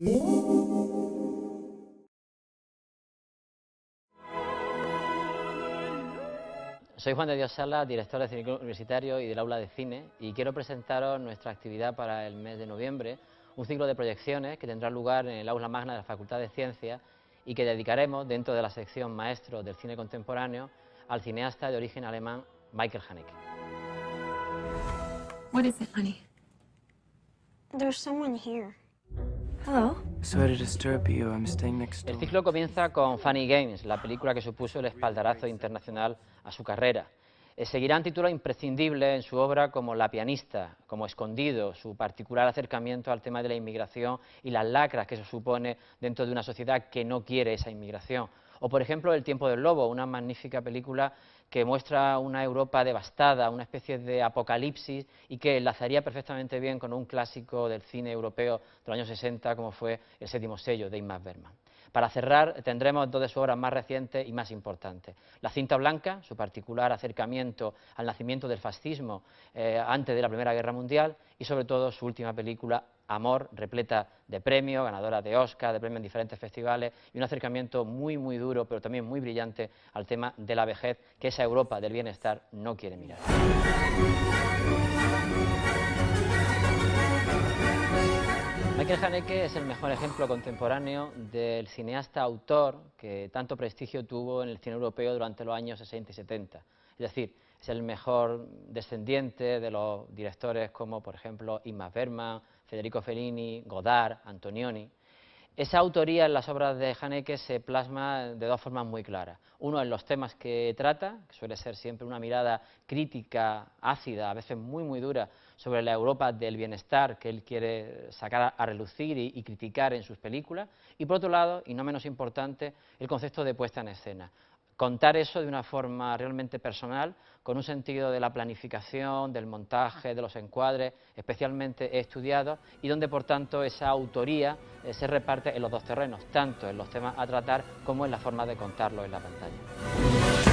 Soy Juan de Dios Sala, director de cine universitario y del aula de cine, y quiero presentaros nuestra actividad para el mes de noviembre, un ciclo de proyecciones que tendrá lugar en el aula magna de la Facultad de Ciencias y que dedicaremos dentro de la sección Maestro del cine contemporáneo al cineasta de origen alemán Michael Haneke. What is it, honey? There's someone here. Hello? Sorry to disturb you. I'm staying next door. El ciclo comienza con Funny Games, la película que supuso el espaldarazo internacional a su carrera. Eh, Seguirán títulos imprescindibles en su obra como La pianista, como Escondido, su particular acercamiento al tema de la inmigración y las lacras que eso supone dentro de una sociedad que no quiere esa inmigración. O, por ejemplo, El tiempo del lobo, una magnífica película que muestra una Europa devastada, una especie de apocalipsis y que enlazaría perfectamente bien con un clásico del cine europeo de los años 60 como fue El séptimo sello de Ingmar Bergman. Para cerrar, tendremos dos de sus obras más recientes y más importantes. La cinta blanca, su particular acercamiento al nacimiento del fascismo eh, antes de la Primera Guerra Mundial, y sobre todo su última película, Amor, repleta de premios, ganadora de Oscar, de premios en diferentes festivales, y un acercamiento muy, muy duro, pero también muy brillante al tema de la vejez, que esa Europa del bienestar no quiere mirar. Michael Haneke es el mejor ejemplo contemporáneo del cineasta autor que tanto prestigio tuvo en el cine europeo durante los años 60 y 70. Es decir, es el mejor descendiente de los directores como, por ejemplo, Ingmar Bergman, Federico Fellini, Godard, Antonioni. Esa autoría en las obras de Haneke se plasma de dos formas muy claras. Uno en los temas que trata, que suele ser siempre una mirada crítica, ácida, a veces muy, muy dura, sobre la Europa del bienestar que él quiere sacar a relucir y criticar en sus películas. Y por otro lado, y no menos importante, el concepto de puesta en escena contar eso de una forma realmente personal, con un sentido de la planificación, del montaje, de los encuadres, especialmente estudiados, y donde por tanto esa autoría eh, se reparte en los dos terrenos, tanto en los temas a tratar como en la forma de contarlo en la pantalla.